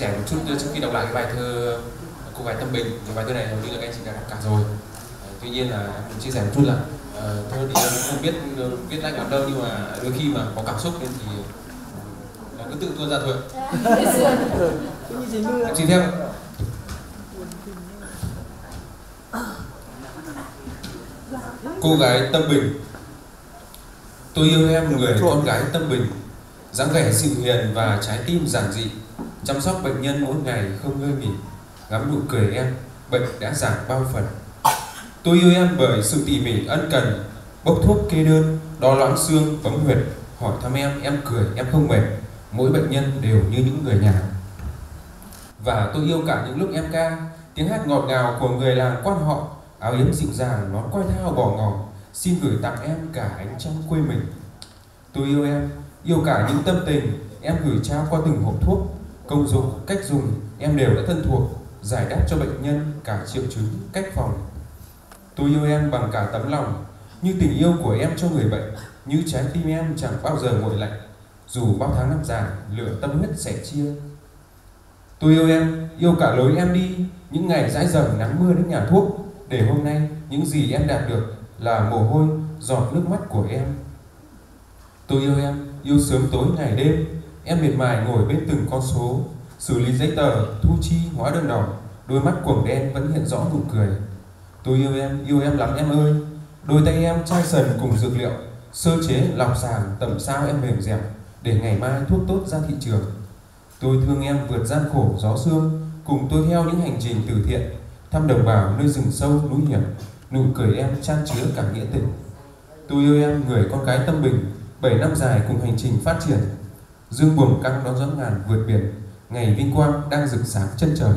sẻ một chút trước khi đọc lại cái bài thơ cô gái tâm bình. Cái bài thơ này hầu như là các anh chị đã đọc cả rồi. Tuy nhiên là em muốn chia sẻ một chút là uh, thơ thì em không biết viết lách lắm đâu nhưng mà đôi khi mà có cảm xúc nên thì nó cứ tự tuôn ra thôi em chỉ theo cô gái tâm bình. Tôi yêu em người con gái tâm bình. dáng vẻ dịu hiền và trái tim giản dị chăm sóc bệnh nhân mỗi ngày không ngơi nghỉ, ngắm nụ cười em, bệnh đã giảm bao phần. Tôi yêu em bởi sự tỉ mỉ ân cần, bốc thuốc kê đơn, đo loãng xương, bấm huyệt, hỏi thăm em em cười, em không mệt. Mỗi bệnh nhân đều như những người nhà. Và tôi yêu cả những lúc em ca, tiếng hát ngọt ngào của người làng quan họ, áo yếm dịu dàng nón quai thao bỏ ngỏ xin gửi tặng em cả ánh trăng quê mình. Tôi yêu em, yêu cả những tâm tình, em gửi trao qua từng hộp thuốc công dụng, cách dùng, em đều đã thân thuộc, giải đáp cho bệnh nhân cả triệu chứng, cách phòng. Tôi yêu em bằng cả tấm lòng, như tình yêu của em cho người bệnh, như trái tim em chẳng bao giờ nguội lạnh. Dù bao tháng năm dài, lửa tâm huyết sẻ chia. Tôi yêu em, yêu cả lối em đi, những ngày dãi dầm nắng mưa đến nhà thuốc, để hôm nay những gì em đạt được là mồ hôi, giọt nước mắt của em. Tôi yêu em, yêu sớm tối ngày đêm em miệt mài ngồi bên từng con số, xử lý giấy tờ, thu chi, hóa đơn đỏ. Đôi mắt quầng đen vẫn hiện rõ nụ cười. Tôi yêu em yêu em lắm em ơi. Đôi tay em chai sần cùng dược liệu. Sơ chế lọc sàng tẩm sao em mềm dẻo, để ngày mai thuốc tốt ra thị trường. Tôi thương em vượt gian khổ, gió sương. Cùng tôi theo những hành trình từ thiện, thăm đồng bào nơi rừng sâu, núi hiểm. Nụ cười em chan chứa cả nghĩa tình. Tôi yêu em, người con gái tâm bình, bảy năm dài cùng hành trình phát triển dương buồn căng đón gió ngàn vượt biển, ngày vinh quang đang rực sáng chân trời.